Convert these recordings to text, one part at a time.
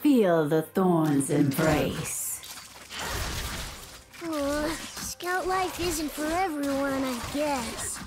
Feel the thorns embrace. Uh, scout life isn't for everyone, I guess.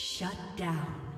Shut down.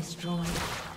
destroyed.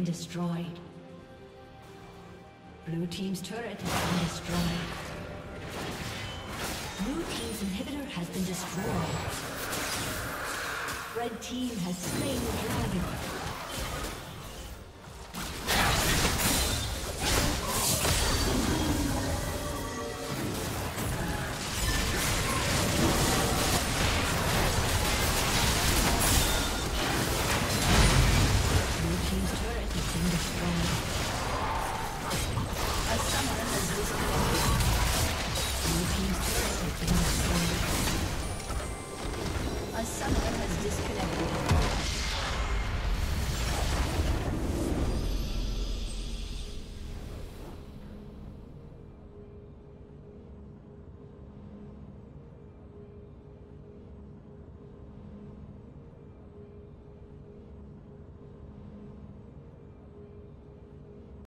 Been destroyed. Blue team's turret has been destroyed. Blue team's inhibitor has been destroyed. Red team has slain the dragon.